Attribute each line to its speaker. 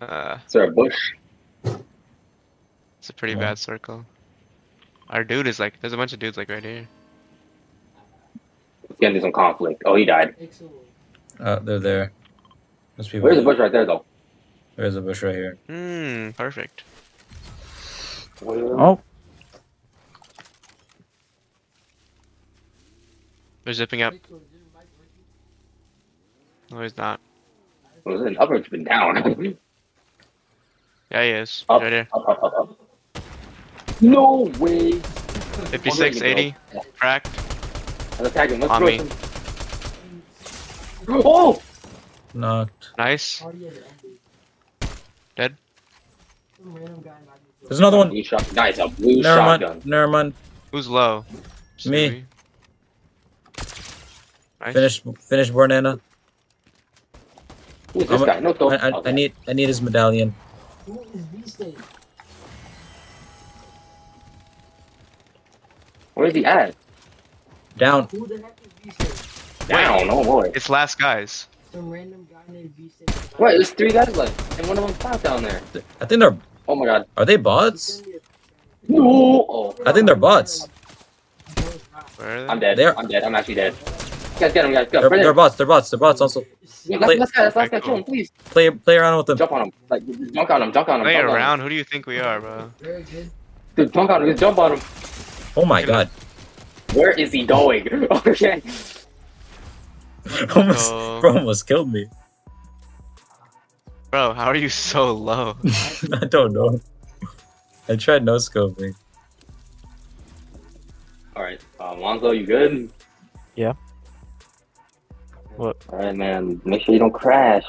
Speaker 1: Uh,
Speaker 2: Is there a bush?
Speaker 1: it's a pretty
Speaker 3: Yeah.
Speaker 1: bad circle. Our dude is like, there's a bunch of dudes like right here.
Speaker 2: Let's get into some conflict. Oh, he died.
Speaker 3: Uh, they're there. There's people.
Speaker 2: Where's the bush right there, though?
Speaker 3: There's a bush right here.
Speaker 1: Hmm, perfect.
Speaker 3: Oh,
Speaker 1: They're zipping up. No, he's not.
Speaker 2: Was it up or it's been down? up,
Speaker 1: Yeah, he is.
Speaker 2: Up,
Speaker 1: right here.
Speaker 2: up, up, up. No way.
Speaker 1: 56, 80, cracked.
Speaker 2: Let's attack him. Let's
Speaker 1: On me.
Speaker 2: him. Oh!
Speaker 3: knocked.
Speaker 1: Nice. Dead.
Speaker 3: There's another one.
Speaker 2: Blue shot. Nice, a blue
Speaker 3: Never
Speaker 2: shotgun.
Speaker 3: mind. Never mind.
Speaker 1: Who's low?
Speaker 3: Me.
Speaker 1: Nice.
Speaker 3: Finish. Finish banana.
Speaker 2: Who's this
Speaker 3: I'm a-
Speaker 2: guy? No, don't.
Speaker 3: I, I, I need. I need his medallion.
Speaker 2: Where's he at?
Speaker 3: Down.
Speaker 2: who Down. Oh boy.
Speaker 1: It's last guys.
Speaker 4: Some random guy named V
Speaker 2: What? There's three guys left, and one of them fell down there.
Speaker 3: I think they're.
Speaker 2: Oh my god.
Speaker 3: Are they bots?
Speaker 2: No. Oh,
Speaker 3: I think they're bots.
Speaker 1: Where are they?
Speaker 2: I'm dead.
Speaker 3: They're-
Speaker 2: I'm dead. I'm actually dead. Guys, get him, guys. Go.
Speaker 3: They're,
Speaker 2: Right
Speaker 3: they're bots. They're bots. They're bots. Also,
Speaker 2: Yeah, let's, let's, let's, let's, let's kill him, please.
Speaker 3: play play around with them.
Speaker 2: Jump on him. Like, just dunk on him. Dunk on him.
Speaker 1: Play
Speaker 2: dunk on him.
Speaker 1: around. Who do you think we are, bro?
Speaker 2: Dude, dunk on him. Just jump on him.
Speaker 3: Oh my god.
Speaker 2: Where is he going? okay.
Speaker 3: almost,
Speaker 1: Oh.
Speaker 3: bro, almost killed me.
Speaker 1: Bro, how are you so low?
Speaker 3: I don't know. I tried no scoping.
Speaker 2: All right, um, Lonzo, you good?
Speaker 5: Yeah. What?
Speaker 2: All right, man. Make sure you don't crash.